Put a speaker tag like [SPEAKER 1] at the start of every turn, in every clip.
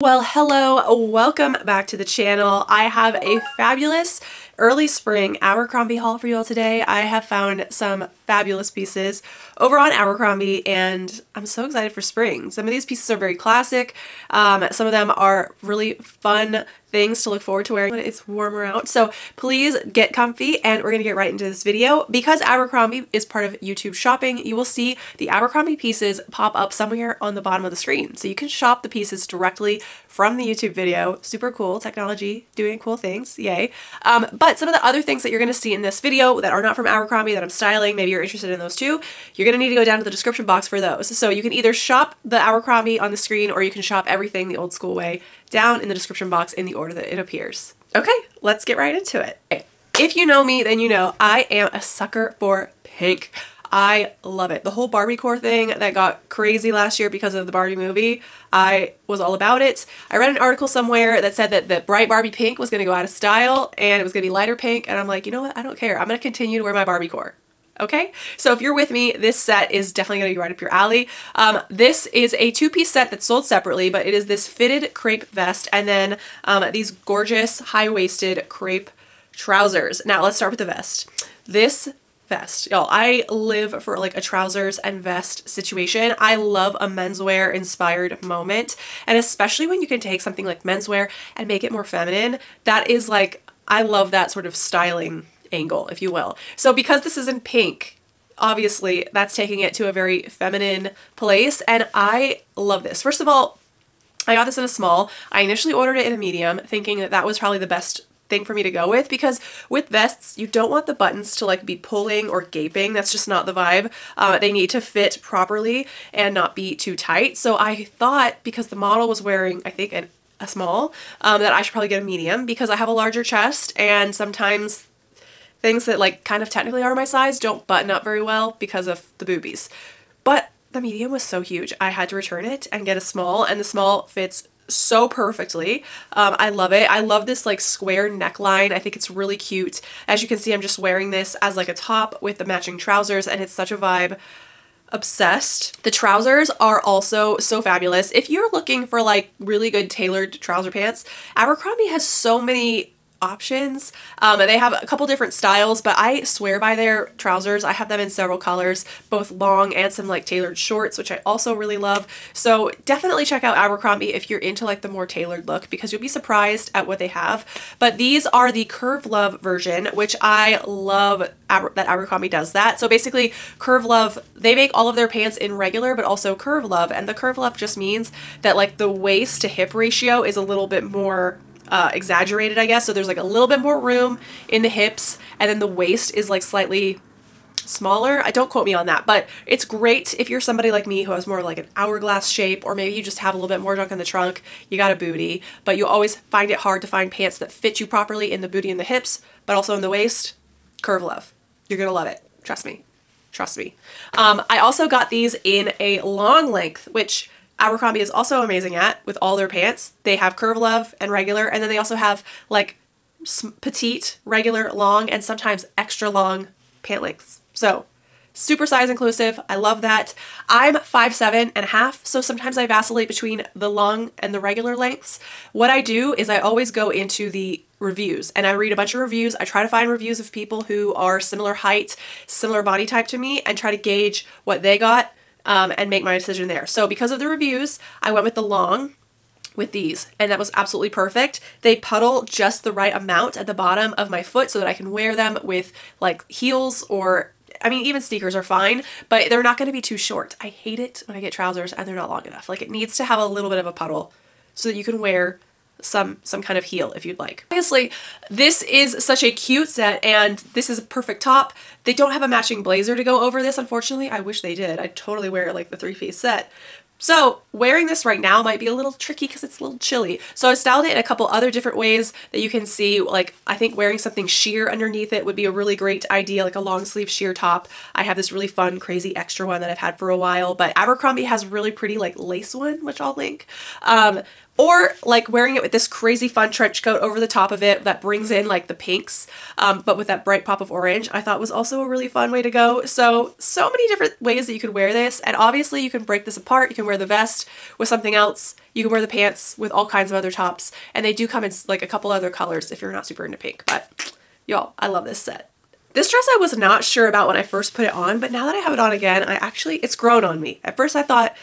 [SPEAKER 1] Well, hello, welcome back to the channel. I have a fabulous early spring Abercrombie haul for you all today. I have found some fabulous pieces over on Abercrombie and I'm so excited for spring. Some of these pieces are very classic. Um, some of them are really fun things to look forward to wearing when it's warmer out. So please get comfy and we're gonna get right into this video. Because Abercrombie is part of YouTube shopping, you will see the Abercrombie pieces pop up somewhere on the bottom of the screen. So you can shop the pieces directly from the YouTube video. Super cool technology, doing cool things, yay. Um, but some of the other things that you're gonna see in this video that are not from Abercrombie that I'm styling, maybe you're interested in those too, you're gonna need to go down to the description box for those. So you can either shop the Abercrombie on the screen or you can shop everything the old school way down in the description box in the order that it appears. Okay, let's get right into it. If you know me, then you know I am a sucker for pink. I love it. The whole Barbie core thing that got crazy last year because of the Barbie movie, I was all about it. I read an article somewhere that said that the bright Barbie pink was going to go out of style and it was going to be lighter pink and I'm like, you know what? I don't care. I'm going to continue to wear my Barbie core okay? So if you're with me, this set is definitely gonna be right up your alley. Um, this is a two-piece set that's sold separately, but it is this fitted crepe vest and then um, these gorgeous high-waisted crepe trousers. Now let's start with the vest. This vest. Y'all, I live for like a trousers and vest situation. I love a menswear inspired moment. And especially when you can take something like menswear and make it more feminine, that is like, I love that sort of styling angle, if you will. So because this is in pink, obviously that's taking it to a very feminine place and I love this. First of all, I got this in a small. I initially ordered it in a medium thinking that that was probably the best thing for me to go with because with vests you don't want the buttons to like be pulling or gaping. That's just not the vibe. Uh, they need to fit properly and not be too tight. So I thought because the model was wearing I think an, a small um, that I should probably get a medium because I have a larger chest and sometimes things that like kind of technically are my size don't button up very well because of the boobies. But the medium was so huge, I had to return it and get a small, and the small fits so perfectly. Um, I love it. I love this like square neckline. I think it's really cute. As you can see, I'm just wearing this as like a top with the matching trousers and it's such a vibe. Obsessed. The trousers are also so fabulous. If you're looking for like really good tailored trouser pants, Abercrombie has so many options. Um, they have a couple different styles, but I swear by their trousers. I have them in several colors, both long and some like tailored shorts, which I also really love. So definitely check out Abercrombie if you're into like the more tailored look because you'll be surprised at what they have. But these are the Curve Love version, which I love Aber that Abercrombie does that. So basically Curve Love, they make all of their pants in regular, but also Curve Love. And the Curve Love just means that like the waist to hip ratio is a little bit more uh, exaggerated, I guess. So there's like a little bit more room in the hips and then the waist is like slightly smaller. I don't quote me on that, but it's great if you're somebody like me who has more like an hourglass shape or maybe you just have a little bit more junk in the trunk, you got a booty, but you always find it hard to find pants that fit you properly in the booty and the hips, but also in the waist. Curve Love. You're gonna love it. Trust me. Trust me. Um, I also got these in a long length, which Abercrombie is also amazing at with all their pants. They have curve love and regular, and then they also have like petite, regular, long, and sometimes extra long pant lengths. So super size inclusive. I love that. I'm five seven and a half, so sometimes I vacillate between the long and the regular lengths. What I do is I always go into the reviews and I read a bunch of reviews. I try to find reviews of people who are similar height, similar body type to me and try to gauge what they got um, and make my decision there. So because of the reviews, I went with the long with these and that was absolutely perfect. They puddle just the right amount at the bottom of my foot so that I can wear them with like heels or I mean, even sneakers are fine, but they're not going to be too short. I hate it when I get trousers and they're not long enough. Like it needs to have a little bit of a puddle so that you can wear some some kind of heel if you'd like. Obviously, this is such a cute set and this is a perfect top. They don't have a matching blazer to go over this, unfortunately. I wish they did. I'd totally wear like the three-piece set. So wearing this right now might be a little tricky because it's a little chilly. So I styled it in a couple other different ways that you can see. Like I think wearing something sheer underneath it would be a really great idea, like a long sleeve sheer top. I have this really fun, crazy extra one that I've had for a while, but Abercrombie has really pretty like lace one, which I'll link. Um, or like wearing it with this crazy fun trench coat over the top of it that brings in like the pinks, um, but with that bright pop of orange, I thought was also a really fun way to go. So, so many different ways that you could wear this. And obviously you can break this apart. You can wear the vest with something else. You can wear the pants with all kinds of other tops. And they do come in like a couple other colors if you're not super into pink. But y'all, I love this set. This dress I was not sure about when I first put it on, but now that I have it on again, I actually, it's grown on me. At first I thought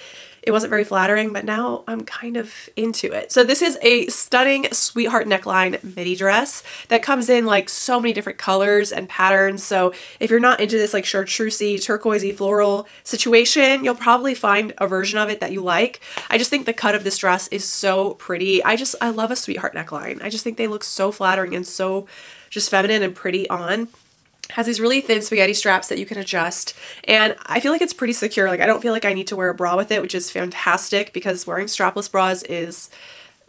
[SPEAKER 1] it wasn't very flattering, but now I'm kind of into it. So this is a stunning sweetheart neckline midi dress that comes in like so many different colors and patterns. So if you're not into this like chartreusey, turquoisey, floral situation, you'll probably find a version of it that you like. I just think the cut of this dress is so pretty. I just, I love a sweetheart neckline. I just think they look so flattering and so just feminine and pretty on has these really thin spaghetti straps that you can adjust. And I feel like it's pretty secure. Like I don't feel like I need to wear a bra with it which is fantastic because wearing strapless bras is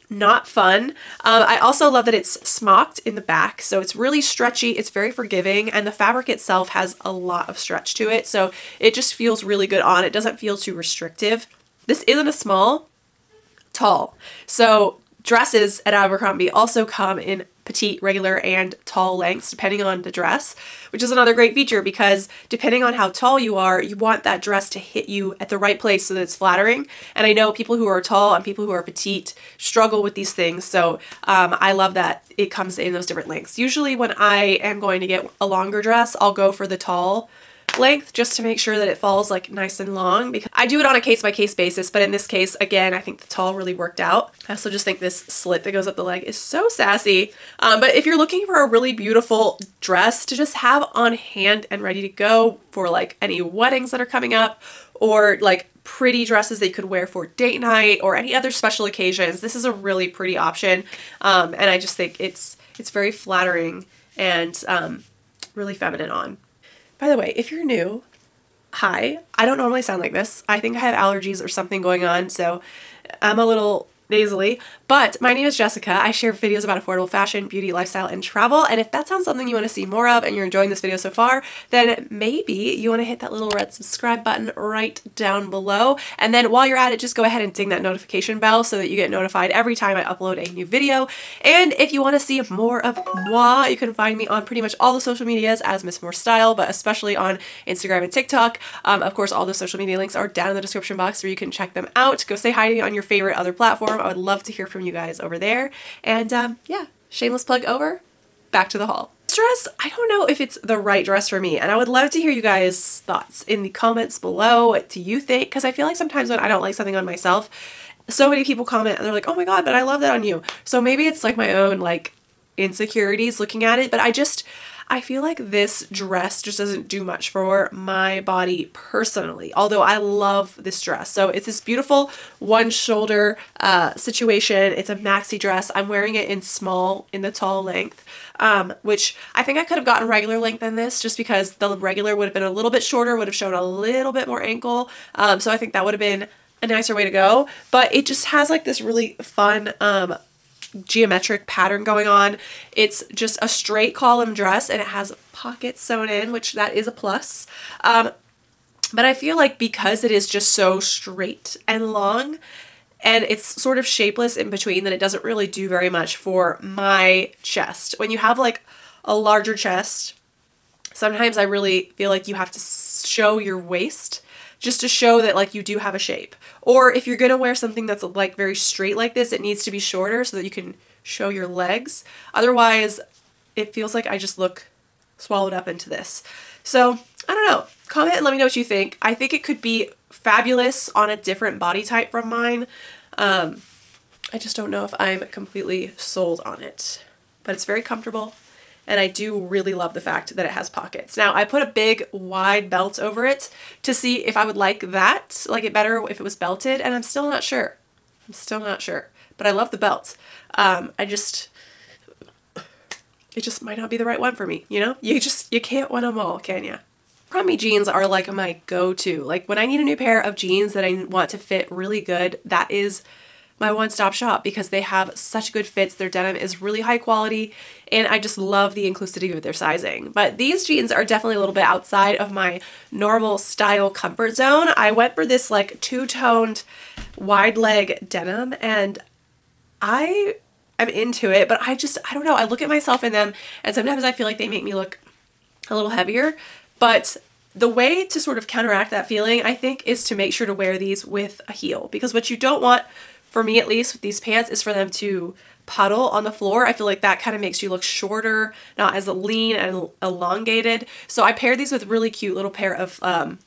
[SPEAKER 1] not fun. Um, I also love that it's smocked in the back so it's really stretchy. It's very forgiving and the fabric itself has a lot of stretch to it so it just feels really good on. It doesn't feel too restrictive. This isn't a small tall. So dresses at Abercrombie also come in petite, regular, and tall lengths depending on the dress, which is another great feature because depending on how tall you are, you want that dress to hit you at the right place so that it's flattering. And I know people who are tall and people who are petite struggle with these things, so um, I love that it comes in those different lengths. Usually when I am going to get a longer dress, I'll go for the tall length just to make sure that it falls like nice and long because I do it on a case by case basis but in this case again I think the tall really worked out. I also just think this slit that goes up the leg is so sassy um, but if you're looking for a really beautiful dress to just have on hand and ready to go for like any weddings that are coming up or like pretty dresses that you could wear for date night or any other special occasions this is a really pretty option um, and I just think it's it's very flattering and um, really feminine on. By the way, if you're new, hi. I don't normally sound like this. I think I have allergies or something going on, so I'm a little nasally. But my name is Jessica. I share videos about affordable fashion, beauty, lifestyle, and travel. And if that sounds something you want to see more of and you're enjoying this video so far, then maybe you want to hit that little red subscribe button right down below. And then while you're at it, just go ahead and ding that notification bell so that you get notified every time I upload a new video. And if you want to see more of moi, you can find me on pretty much all the social medias as Miss Moore Style, but especially on Instagram and TikTok. Um, of course, all the social media links are down in the description box where you can check them out. Go say hi to me on your favorite other platform. I would love to hear from you guys over there. And um, yeah, shameless plug over, back to the haul. Dress, I don't know if it's the right dress for me, and I would love to hear you guys' thoughts in the comments below. What do you think? Because I feel like sometimes when I don't like something on myself, so many people comment and they're like, oh my god, but I love that on you. So maybe it's like my own like insecurities looking at it, but I just, I feel like this dress just doesn't do much for my body personally, although I love this dress. So it's this beautiful one shoulder uh, situation. It's a maxi dress. I'm wearing it in small in the tall length, um, which I think I could have gotten regular length in this just because the regular would have been a little bit shorter, would have shown a little bit more ankle. Um, so I think that would have been a nicer way to go, but it just has like this really fun um, geometric pattern going on. It's just a straight column dress and it has pockets sewn in, which that is a plus. Um, but I feel like because it is just so straight and long and it's sort of shapeless in between that it doesn't really do very much for my chest. When you have like a larger chest, sometimes I really feel like you have to show your waist just to show that like you do have a shape. Or if you're gonna wear something that's like very straight like this, it needs to be shorter so that you can show your legs. Otherwise, it feels like I just look swallowed up into this. So I don't know. Comment and let me know what you think. I think it could be fabulous on a different body type from mine. Um, I just don't know if I'm completely sold on it. But it's very comfortable and I do really love the fact that it has pockets. Now I put a big wide belt over it to see if I would like that, like it better if it was belted and I'm still not sure. I'm still not sure, but I love the belt. Um, I just, it just might not be the right one for me, you know? You just, you can't win them all, can you? Abercrombie jeans are like my go-to. Like when I need a new pair of jeans that I want to fit really good, that is my one-stop shop because they have such good fits. Their denim is really high quality and I just love the inclusivity of their sizing. But these jeans are definitely a little bit outside of my normal style comfort zone. I went for this like two-toned wide leg denim and I am into it, but I just, I don't know. I look at myself in them and sometimes I feel like they make me look a little heavier. But the way to sort of counteract that feeling, I think, is to make sure to wear these with a heel because what you don't want, for me at least, with these pants is for them to puddle on the floor. I feel like that kind of makes you look shorter, not as lean and elongated. So I paired these with really cute little pair of um,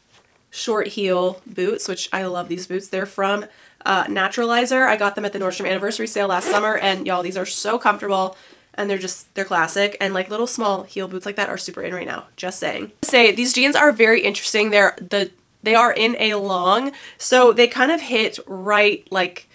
[SPEAKER 1] short heel boots, which I love these boots. They're from uh, Naturalizer. I got them at the Nordstrom anniversary sale last summer and y'all, these are so comfortable and they're just, they're classic. And like little small heel boots like that are super in right now, just saying. Say, these jeans are very interesting. They're the, they are in a long, so they kind of hit right like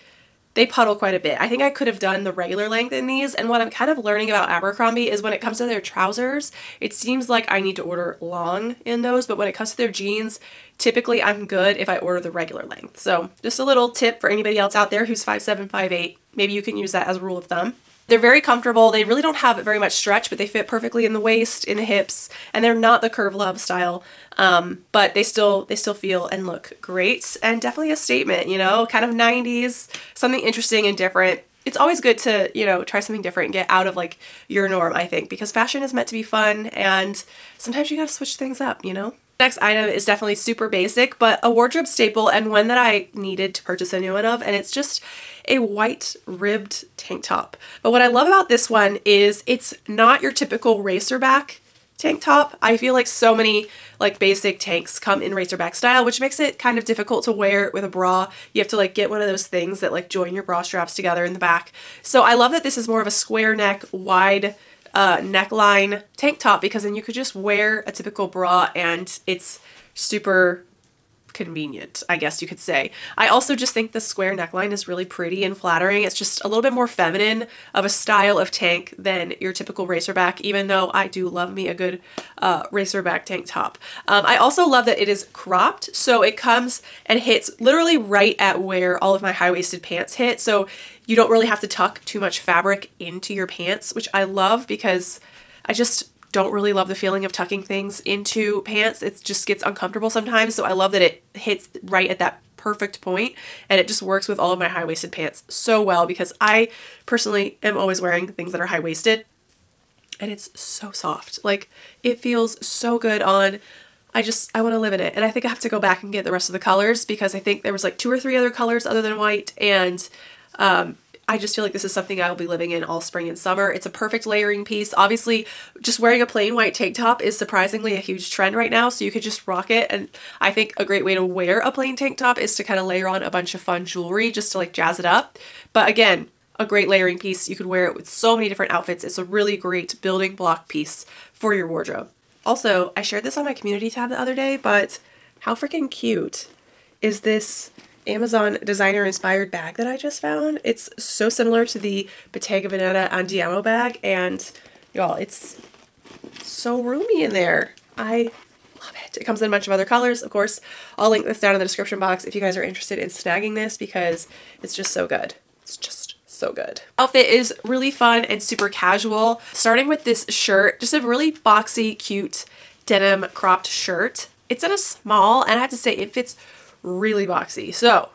[SPEAKER 1] they puddle quite a bit. I think I could have done the regular length in these and what I'm kind of learning about Abercrombie is when it comes to their trousers, it seems like I need to order long in those, but when it comes to their jeans, typically I'm good if I order the regular length. So just a little tip for anybody else out there who's 5'7", 5'8", maybe you can use that as a rule of thumb. They're very comfortable. They really don't have very much stretch, but they fit perfectly in the waist, in the hips, and they're not the curve love style. Um, but they still they still feel and look great, and definitely a statement. You know, kind of 90s, something interesting and different. It's always good to you know try something different, and get out of like your norm. I think because fashion is meant to be fun, and sometimes you gotta switch things up. You know. Next item is definitely super basic, but a wardrobe staple and one that I needed to purchase a new one of, and it's just a white ribbed tank top. But what I love about this one is it's not your typical racerback tank top. I feel like so many like basic tanks come in racerback style, which makes it kind of difficult to wear with a bra. You have to like get one of those things that like join your bra straps together in the back. So I love that this is more of a square neck, wide uh, neckline tank top because then you could just wear a typical bra and it's super convenient, I guess you could say. I also just think the square neckline is really pretty and flattering. It's just a little bit more feminine of a style of tank than your typical racerback, even though I do love me a good uh, racerback tank top. Um, I also love that it is cropped, so it comes and hits literally right at where all of my high-waisted pants hit, so you don't really have to tuck too much fabric into your pants, which I love because I just don't really love the feeling of tucking things into pants. It just gets uncomfortable sometimes. So I love that it hits right at that perfect point and it just works with all of my high-waisted pants so well because I personally am always wearing things that are high-waisted and it's so soft. Like it feels so good on I just, I want to live in it. And I think I have to go back and get the rest of the colors because I think there was like two or three other colors other than white and um, I just feel like this is something I will be living in all spring and summer. It's a perfect layering piece. Obviously, just wearing a plain white tank top is surprisingly a huge trend right now, so you could just rock it. And I think a great way to wear a plain tank top is to kind of layer on a bunch of fun jewelry just to like jazz it up. But again, a great layering piece. You could wear it with so many different outfits. It's a really great building block piece for your wardrobe. Also, I shared this on my community tab the other day, but how freaking cute is this Amazon designer inspired bag that I just found. It's so similar to the Bottega Veneta Andiamo bag and y'all, it's so roomy in there. I love it. It comes in a bunch of other colors. Of course, I'll link this down in the description box if you guys are interested in snagging this because it's just so good. It's just so good. Outfit is really fun and super casual. Starting with this shirt, just a really boxy, cute denim cropped shirt. It's in a small and I have to say it fits really boxy. So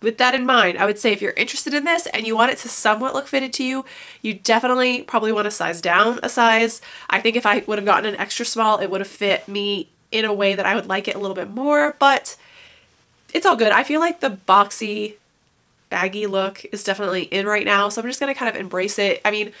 [SPEAKER 1] with that in mind, I would say if you're interested in this and you want it to somewhat look fitted to you, you definitely probably want to size down a size. I think if I would have gotten an extra small, it would have fit me in a way that I would like it a little bit more, but it's all good. I feel like the boxy, baggy look is definitely in right now, so I'm just going to kind of embrace it. I mean,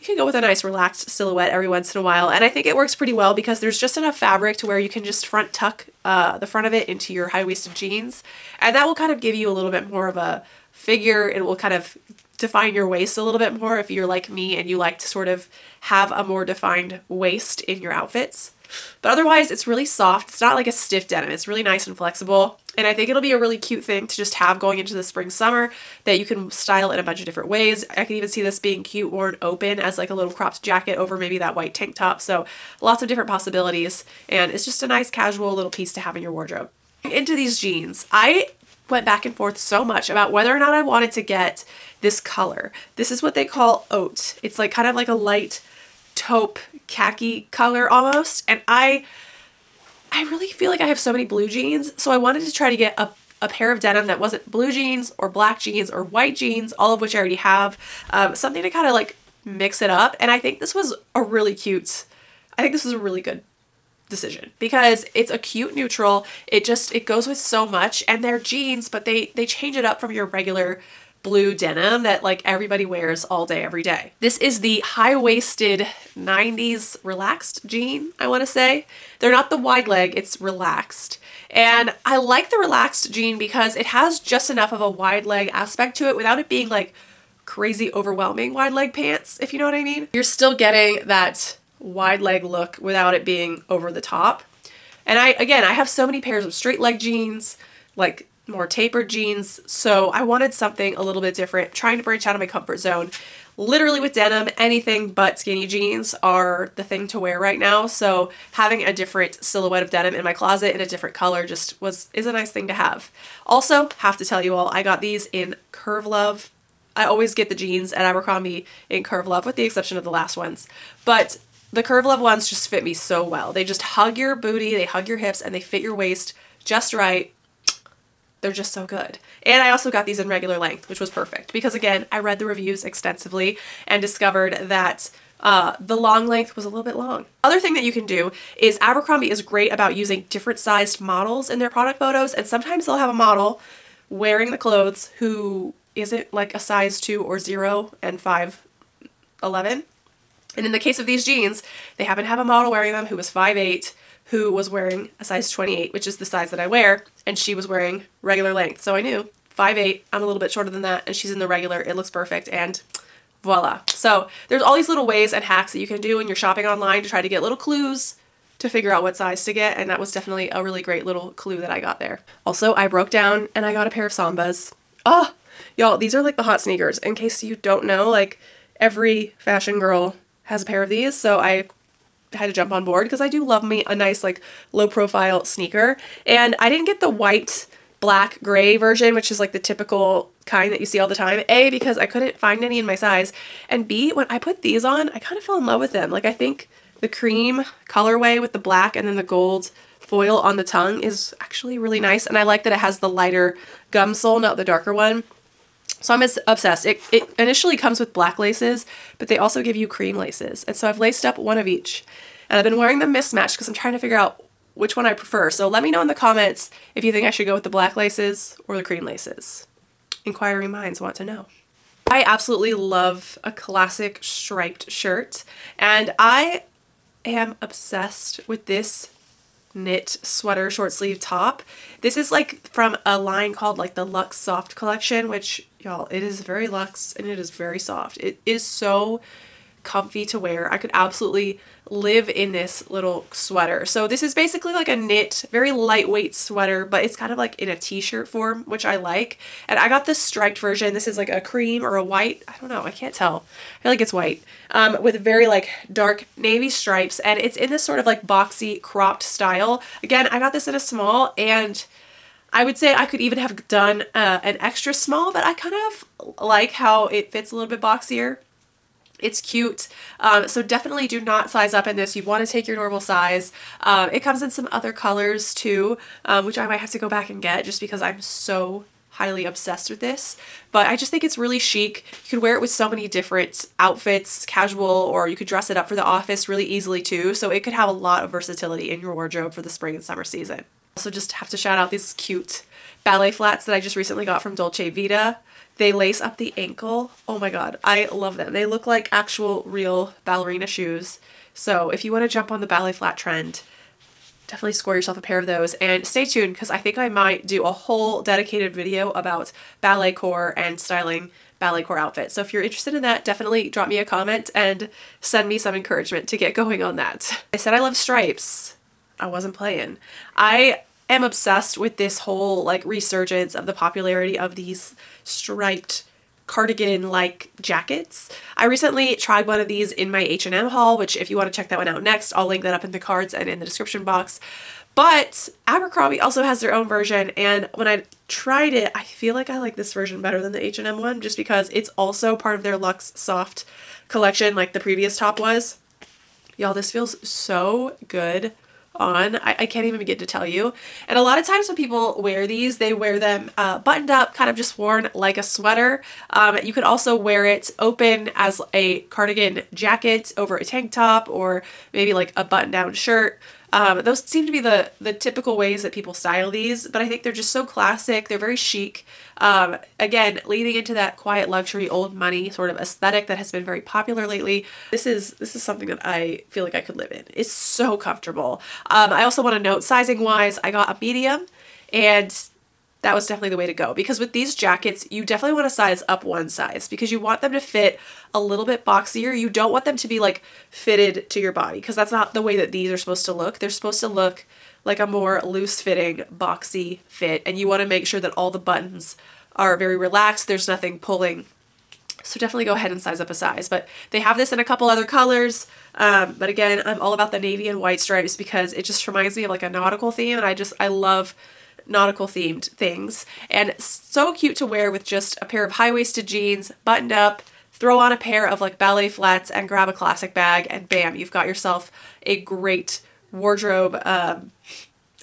[SPEAKER 1] you can go with a nice relaxed silhouette every once in a while. And I think it works pretty well because there's just enough fabric to where you can just front tuck uh, the front of it into your high-waisted jeans. And that will kind of give you a little bit more of a figure. It will kind of define your waist a little bit more if you're like me and you like to sort of have a more defined waist in your outfits. But otherwise, it's really soft. It's not like a stiff denim. It's really nice and flexible. And I think it'll be a really cute thing to just have going into the spring summer that you can style in a bunch of different ways. I can even see this being cute worn open as like a little cropped jacket over maybe that white tank top. So lots of different possibilities. And it's just a nice casual little piece to have in your wardrobe. Into these jeans, I went back and forth so much about whether or not I wanted to get this color. This is what they call oat. It's like kind of like a light taupe khaki color almost. And I, I really feel like I have so many blue jeans. So I wanted to try to get a a pair of denim that wasn't blue jeans or black jeans or white jeans, all of which I already have. Um, something to kind of like mix it up. And I think this was a really cute, I think this was a really good decision because it's a cute neutral. It just, it goes with so much and they're jeans, but they, they change it up from your regular blue denim that like everybody wears all day, every day. This is the high-waisted 90s relaxed jean, I want to say. They're not the wide leg, it's relaxed. And I like the relaxed jean because it has just enough of a wide leg aspect to it without it being like crazy overwhelming wide leg pants, if you know what I mean. You're still getting that wide leg look without it being over the top. And I, again, I have so many pairs of straight leg jeans, like more tapered jeans. So I wanted something a little bit different, trying to branch out of my comfort zone. Literally with denim, anything but skinny jeans are the thing to wear right now. So having a different silhouette of denim in my closet in a different color just was is a nice thing to have. Also, have to tell you all, I got these in Curve Love. I always get the jeans at Abercrombie in Curve Love with the exception of the last ones. But the Curve Love ones just fit me so well. They just hug your booty, they hug your hips, and they fit your waist just right they're just so good. And I also got these in regular length, which was perfect because again, I read the reviews extensively and discovered that uh, the long length was a little bit long. Other thing that you can do is Abercrombie is great about using different sized models in their product photos and sometimes they'll have a model wearing the clothes who isn't like a size 2 or 0 and 5 11. And in the case of these jeans, they happen to have a model wearing them who was 5'8 who was wearing a size 28, which is the size that I wear, and she was wearing regular length. So I knew 5'8", I'm a little bit shorter than that, and she's in the regular. It looks perfect, and voila. So there's all these little ways and hacks that you can do when you're shopping online to try to get little clues to figure out what size to get, and that was definitely a really great little clue that I got there. Also, I broke down and I got a pair of Sambas. Oh, y'all, these are like the hot sneakers. In case you don't know, like every fashion girl has a pair of these, so I had to jump on board because I do love me a nice like low profile sneaker. And I didn't get the white black gray version, which is like the typical kind that you see all the time. A, because I couldn't find any in my size. And B, when I put these on, I kind of fell in love with them. Like I think the cream colorway with the black and then the gold foil on the tongue is actually really nice. And I like that it has the lighter gum sole, not the darker one. So I'm obsessed. It, it initially comes with black laces, but they also give you cream laces. And so I've laced up one of each. And I've been wearing them mismatched because I'm trying to figure out which one I prefer. So let me know in the comments if you think I should go with the black laces or the cream laces. Inquiring minds want to know. I absolutely love a classic striped shirt and I am obsessed with this knit sweater short sleeve top. This is like from a line called like the Luxe Soft collection, which y'all, it is very luxe and it is very soft. It is so comfy to wear. I could absolutely live in this little sweater. So this is basically like a knit, very lightweight sweater, but it's kind of like in a t-shirt form, which I like. And I got this striped version. This is like a cream or a white. I don't know. I can't tell. I feel like it's white um, with very like dark navy stripes. And it's in this sort of like boxy cropped style. Again, I got this in a small and I would say I could even have done uh, an extra small, but I kind of like how it fits a little bit boxier. It's cute. Um, so definitely do not size up in this. You want to take your normal size. Um, it comes in some other colors too, um, which I might have to go back and get just because I'm so highly obsessed with this. But I just think it's really chic. You could wear it with so many different outfits, casual, or you could dress it up for the office really easily too. So it could have a lot of versatility in your wardrobe for the spring and summer season. Also just have to shout out these cute ballet flats that I just recently got from Dolce Vita. They lace up the ankle. Oh my god, I love them. They look like actual real ballerina shoes. So if you want to jump on the ballet flat trend, definitely score yourself a pair of those and stay tuned because I think I might do a whole dedicated video about ballet core and styling ballet core outfits. So if you're interested in that, definitely drop me a comment and send me some encouragement to get going on that. I said I love stripes. I wasn't playing. I am obsessed with this whole like resurgence of the popularity of these striped cardigan like jackets. I recently tried one of these in my H&M haul, which if you want to check that one out next, I'll link that up in the cards and in the description box. But Abercrombie also has their own version and when I tried it, I feel like I like this version better than the H&M one just because it's also part of their Luxe Soft collection like the previous top was. Y'all, this feels so good on. I, I, can't even begin to tell you. And a lot of times when people wear these, they wear them uh, buttoned up, kind of just worn like a sweater. Um, you could also wear it open as a cardigan jacket over a tank top or maybe like a button down shirt. Um, those seem to be the the typical ways that people style these, but I think they're just so classic. They're very chic. Um, again, leading into that quiet luxury, old money sort of aesthetic that has been very popular lately. This is this is something that I feel like I could live in. It's so comfortable. Um, I also want to note sizing wise, I got a medium, and that was definitely the way to go. Because with these jackets you definitely want to size up one size because you want them to fit a little bit boxier. You don't want them to be like fitted to your body because that's not the way that these are supposed to look. They're supposed to look like a more loose fitting boxy fit and you want to make sure that all the buttons are very relaxed. There's nothing pulling. So definitely go ahead and size up a size. But they have this in a couple other colors. Um, but again i'm all about the navy and white stripes because it just reminds me of like a nautical theme and i just i love nautical themed things. And so cute to wear with just a pair of high-waisted jeans buttoned up throw on a pair of like ballet flats and grab a classic bag and bam you've got yourself a great wardrobe um,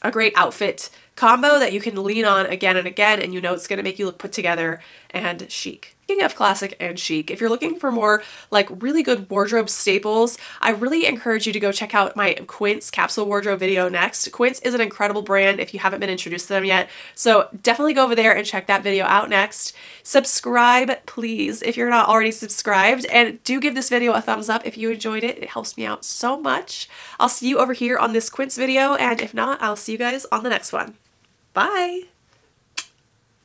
[SPEAKER 1] a great outfit combo that you can lean on again and again and you know it's going to make you look put together and chic. Speaking of classic and chic, if you're looking for more like really good wardrobe staples, I really encourage you to go check out my Quince capsule wardrobe video next. Quince is an incredible brand if you haven't been introduced to them yet, so definitely go over there and check that video out next. Subscribe, please, if you're not already subscribed, and do give this video a thumbs up if you enjoyed it. It helps me out so much. I'll see you over here on this Quince video, and if not, I'll see you guys on the next one. Bye!